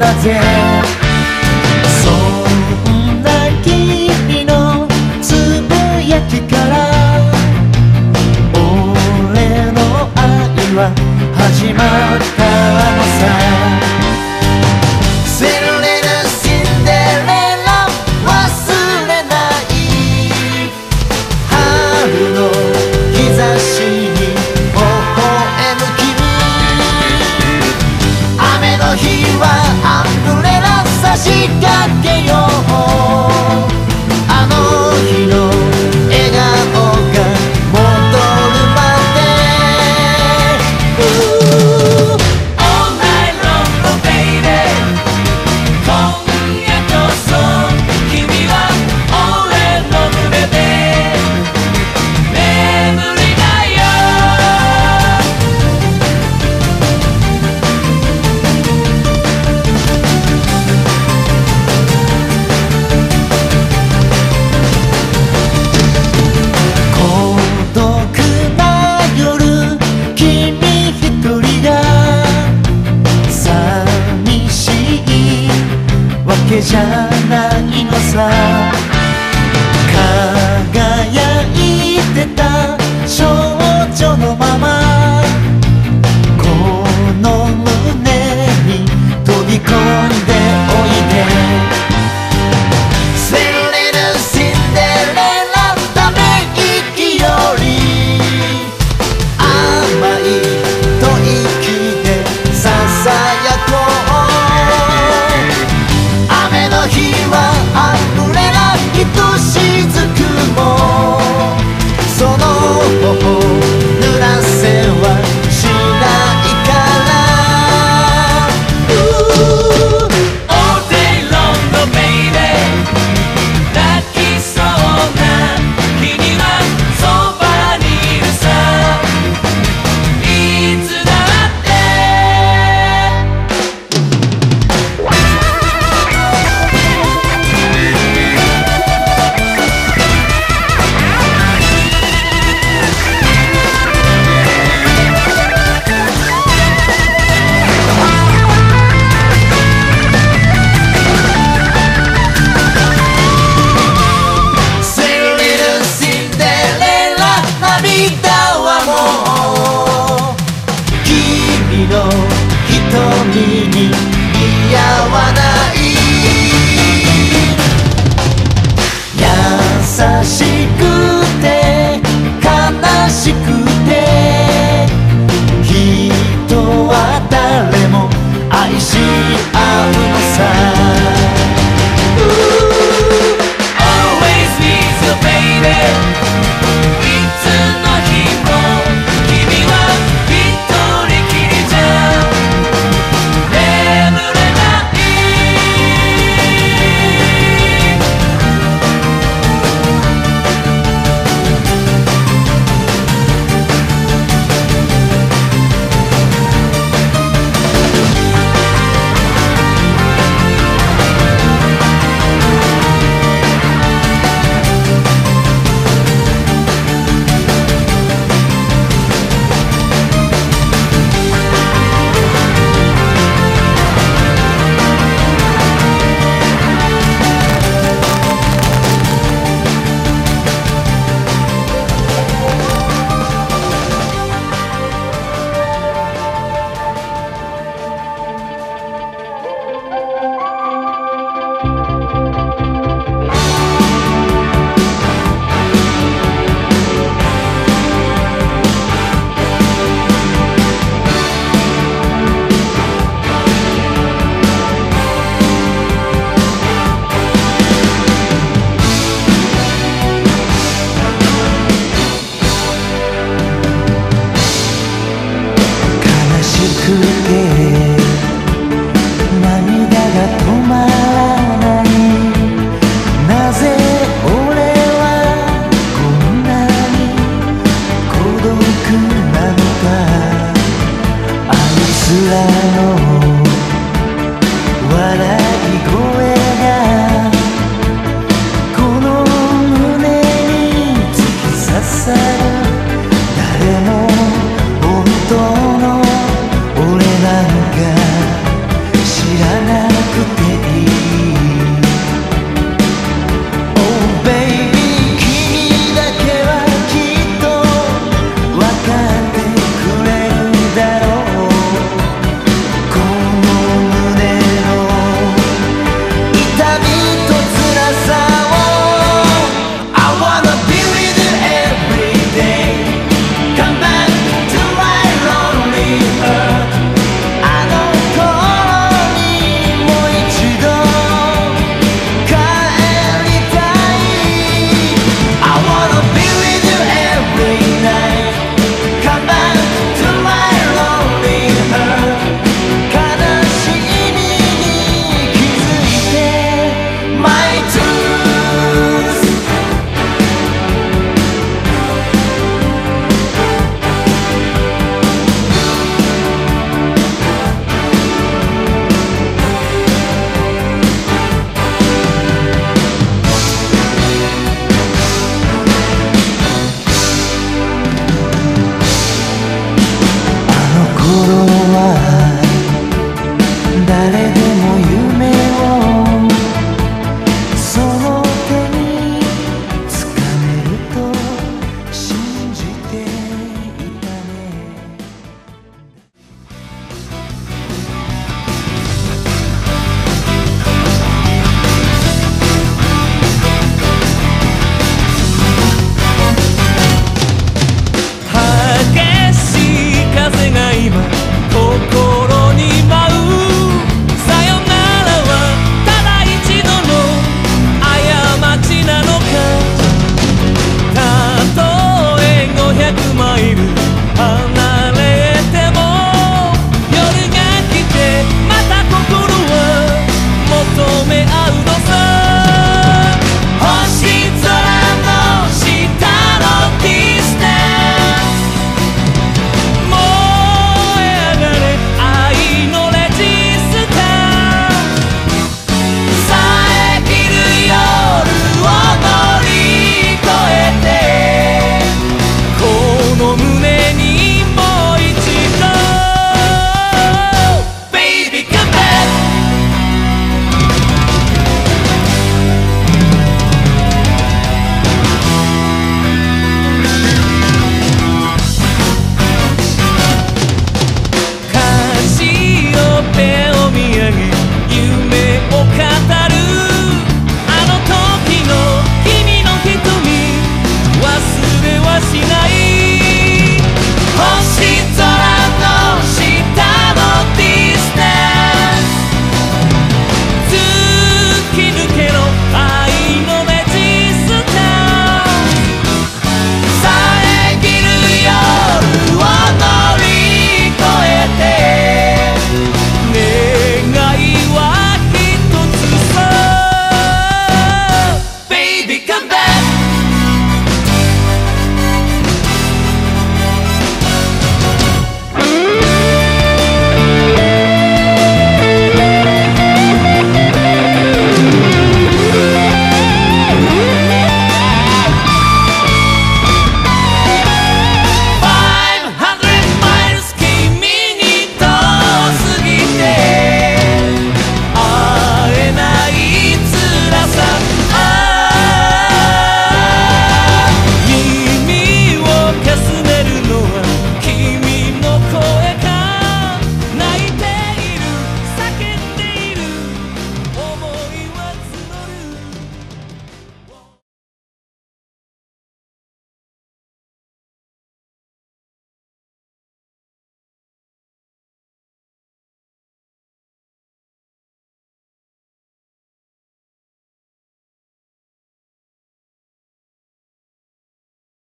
だぜ？そんな君のつぶやきから俺の愛は始まった。yeah.